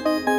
Thank